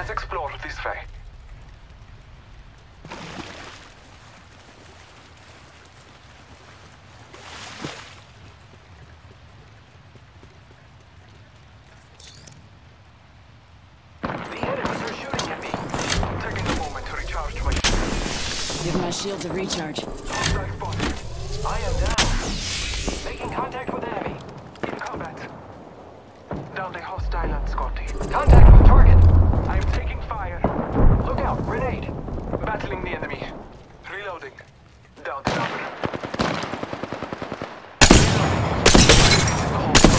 Let's explore this way. The enemies are shooting at me. Taking a moment to recharge my shield. Give my shields a recharge. I am down. Grenade. Battling the enemy. Reloading. Down the number.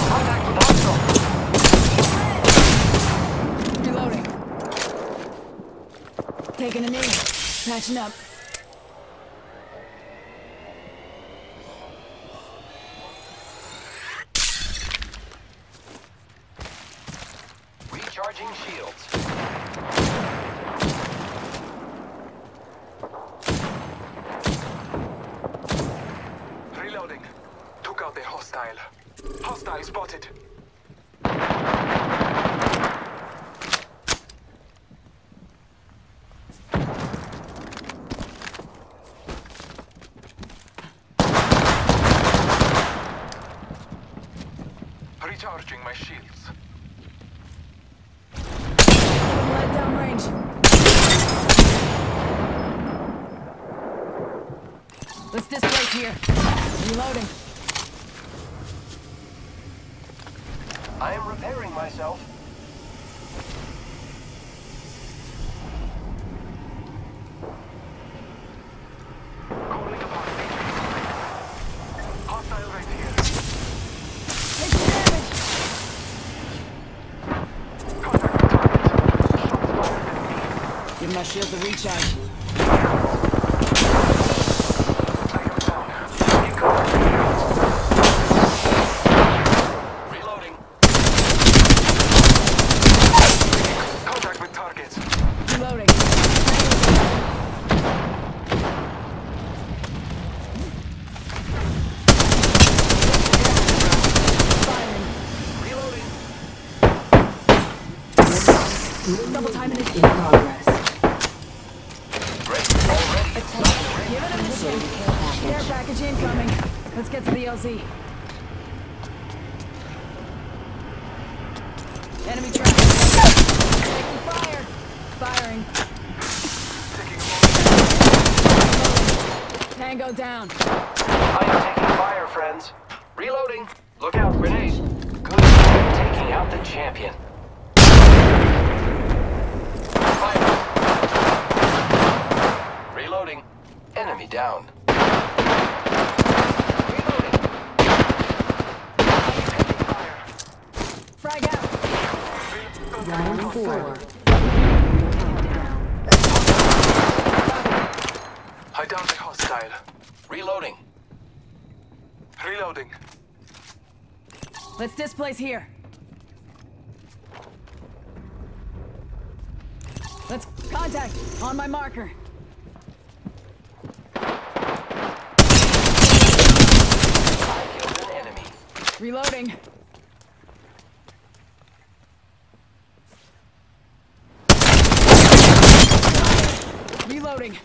Contact with hostile. Reloading. Taking a knee. Patching up. Recharging shields. Reloading. Took out the hostile. Hostile spotted. Recharging my shields. Light down range. Let's displace here. Reloading. I am repairing myself. Calling upon agents. Hostile right here. Take some damage. Contact with target. Shots fired. Give my shield a recharge. I am down. Incoming. Reloading. Contact with target. Reloading. Firing. Reloading. Double timing it. In progress. Great. Already. Give it a mission. Care package incoming. Let's get to the LZ. Enemy track. Taking fire. Firing. Tango down. I am taking fire, friends. Reloading. Look out, grenade. Good. Taking out the champion. Fire. Reloading. Enemy down. Reloading. Frag out. Round four. I downed the hostile. Reloading. Reloading. Let's displace here. Let's contact on my marker. Reloading. Reloading.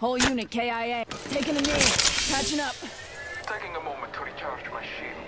Whole unit KIA. Taking a knee. Catching up. Taking a moment to recharge my shield.